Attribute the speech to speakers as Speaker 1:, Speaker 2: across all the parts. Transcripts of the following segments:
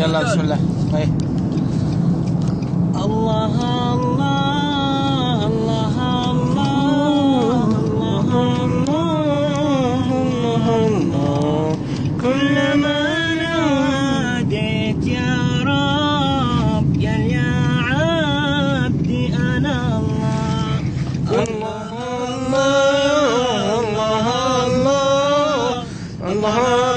Speaker 1: يلا بسم الله.
Speaker 2: الله الله الله الله الله الله الله. الله كلما ناديت يا رب يا يا عبدي أنا الله الله الله الله الله.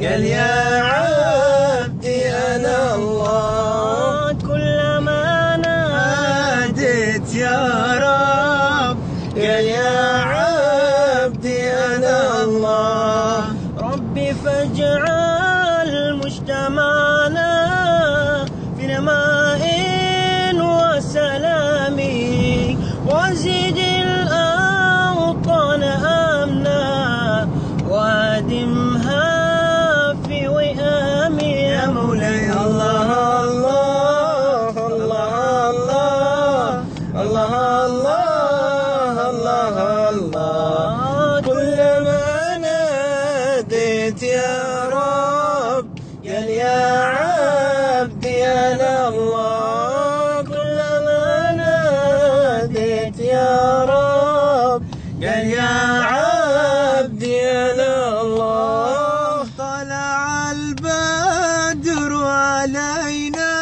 Speaker 2: قال يا عبدي أنا الله. كلما ناديت يا رب. قال يا عبدي أنا الله. ربي فاجعل مجتمعنا في نماء وسلام. وزد الأوطان أمنا. وادمها ناديت يا رب قال يا عبدي أنا الله كلما ناديت يا رب. قال يا عبدي أنا الله طلع البدر علينا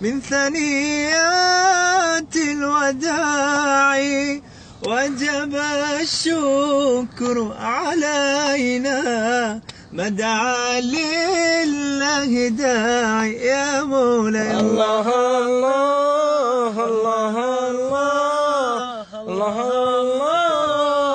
Speaker 2: من ثنيات الوداع. وجب الشكر علينا مدعى لله داعي يا مولاي. الله الله الله الله الله الله